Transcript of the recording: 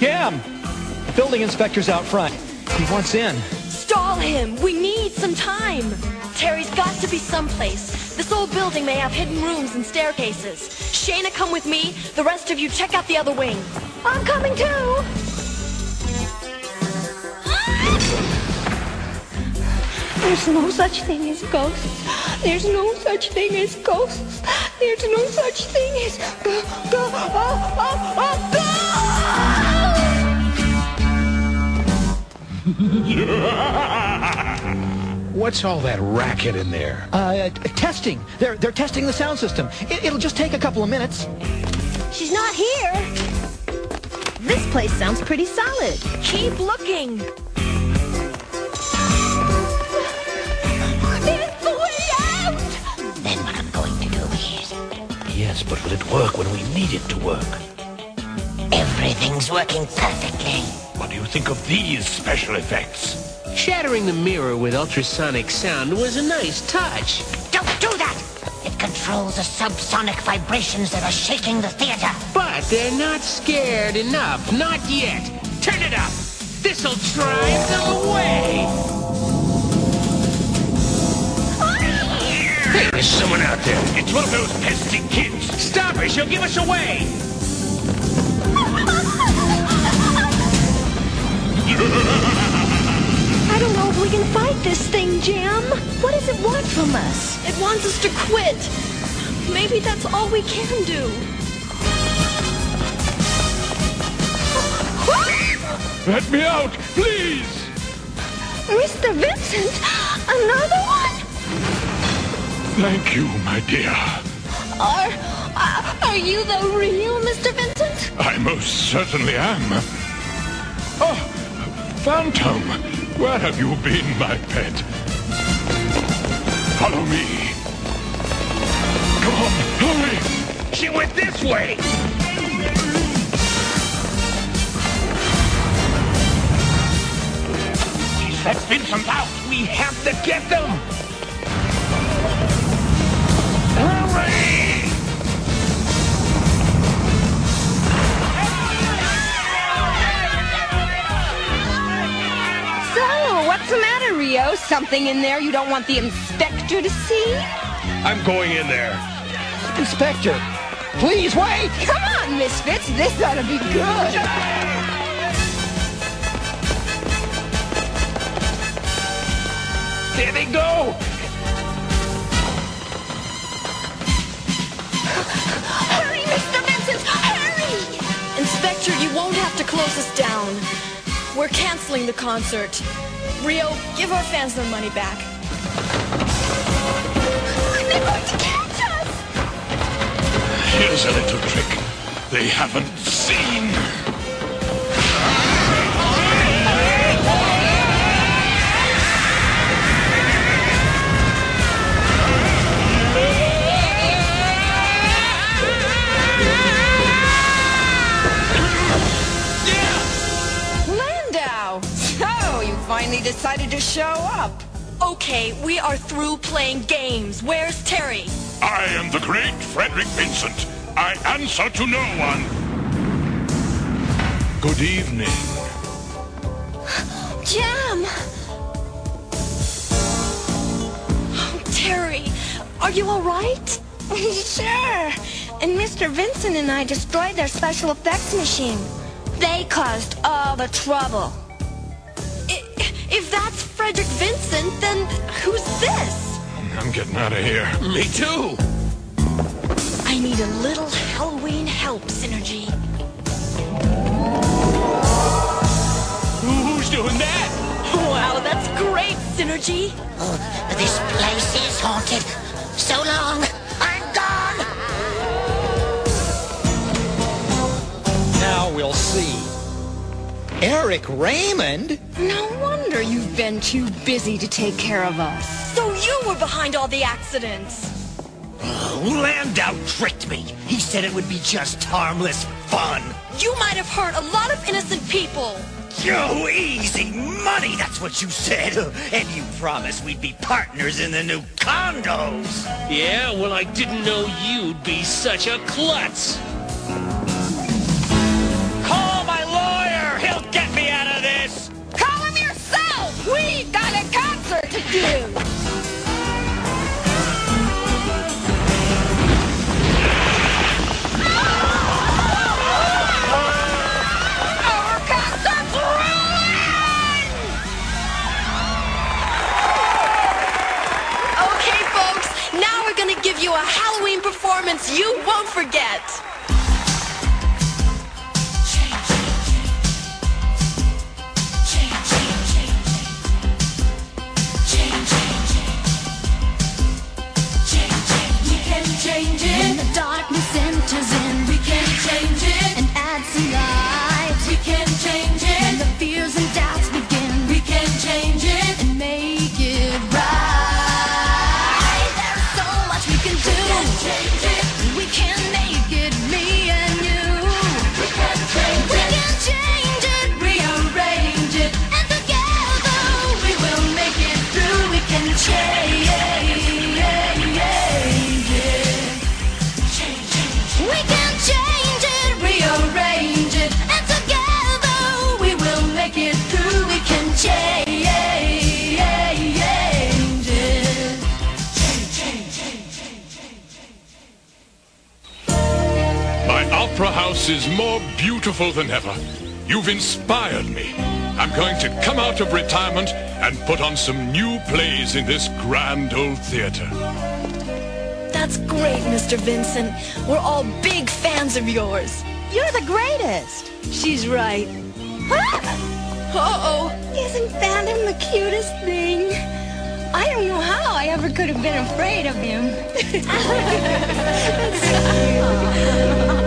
Cam! The building inspector's out front. He wants in. Stall him! We need some time! Terry's got to be someplace. This old building may have hidden rooms and staircases. Shana, come with me. The rest of you check out the other wing. I'm coming too! There's no such thing as ghosts. There's no such thing as ghosts. There's no such thing as go go oh oh oh What's all that racket in there? Uh, testing. They're, they're testing the sound system. It, it'll just take a couple of minutes. She's not here. This place sounds pretty solid. Keep looking! There's the way out! Then what I'm going to do is Yes, but will it work when we need it to work? everything's working perfectly. What do you think of these special effects? Shattering the mirror with ultrasonic sound was a nice touch. Don't do that! It controls the subsonic vibrations that are shaking the theater. But they're not scared enough. Not yet. Turn it up. This'll drive them away. Hey, there's someone out there. It's one of those pesky kids. Stop her. She'll give us away. we can fight this thing, Jem. What does it want from us? It wants us to quit. Maybe that's all we can do. Let me out, please! Mr. Vincent, another one? Thank you, my dear. Are, are you the real Mr. Vincent? I most certainly am. Oh, Phantom, where have you been, my pet? Follow me. Come on, hurry! She went this way! He's let Vincent out! We have to get them! Matter, Something in there you don't want the inspector to see? I'm going in there. Inspector, please wait! Come on, Misfits, this ought to be good. There they go! Hurry, Mr. Vincent, hurry! Inspector, you won't have to close us down. We're canceling the concert. Rio, give our fans their money back. They're going to catch us! Here's a little trick they haven't seen. Show up. Okay, we are through playing games. Where's Terry? I am the great Frederick Vincent. I answer to no one. Good evening. Jem! Oh, Terry, are you all right? sure. And Mr. Vincent and I destroyed their special effects machine. They caused all the trouble. I- If that's Frederick Vincent, then who's this? I'm getting out of here. Me too! I need a little Halloween help, Synergy. Who's doing that? Wow, that's great, Synergy. Oh, this place is haunted. So long. I'm gone. Now we'll see. Eric Raymond? No wonder you've been too busy to take care of us. So you were behind all the accidents. Oh, Landau tricked me. He said it would be just harmless fun. You might have hurt a lot of innocent people. Yo, easy money, that's what you said. And you promised we'd be partners in the new condos. Yeah, well, I didn't know you'd be such a klutz. Halloween performance you won't forget. Is more beautiful than ever. You've inspired me. I'm going to come out of retirement and put on some new plays in this grand old theater. That's great, Mr. Vincent. We're all big fans of yours. You're the greatest. She's right. Uh-oh. Isn't Phantom the cutest thing? I don't know how I ever could have been afraid of him.